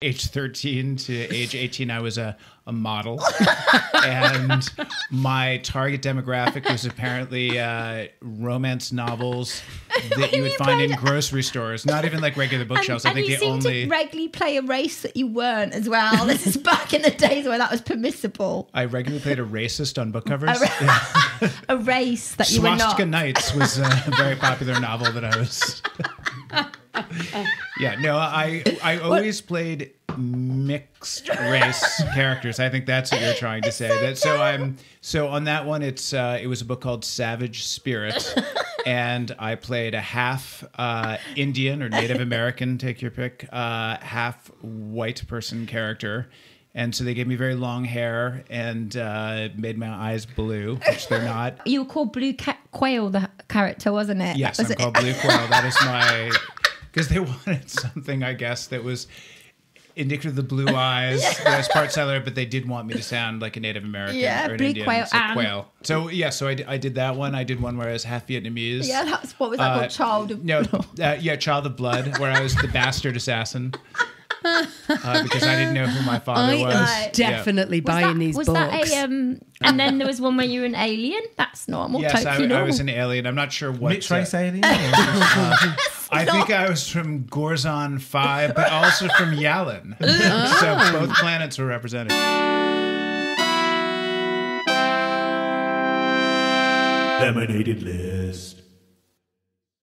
age 13 to age 18 i was a, a model and my target demographic was apparently uh, romance novels that you would You find in grocery stores not even like regular bookshelves and, i think and you the seem only to regularly play a race that you weren't as well. This is back in the days where that was permissible. i regularly played a racist on book covers A, a race that you were not. nights was a very popular novel that i was yeah no i i always played mixed race characters i think that's what you're trying to say that so i'm so on that one it's uh it was a book called savage spirit and i played a half uh indian or native american take your pick uh half white person character and so they gave me very long hair and uh, made my eyes blue, which they're not. You were called Blue Ca- Quail, the character, wasn't it? Yes, Was I'm it- called Blue Quail. That is my because they wanted something, I guess, that was indicative of the blue eyes. I was part settler, but they did want me to sound like a Native American Yeah, or an Indian. quail so and- quail. So yeah, so I, d- I did that one. I did one where I was half Vietnamese. Yeah, that's what was that Uh, called? Child of No, uh, yeah, Child of Blood, where I was the bastard assassin. Uh, because I didn't know who my father I was. am definitely Was buying that, these was books. that a um? And then there was one where you were an alien. That's normal. Yes, I, totally I normal. was an alien. I'm not sure what. Mixed race uh, alien. I think I was from Gorzon 5, but also from Yalin. so oh. both planets were represented. Laminated list.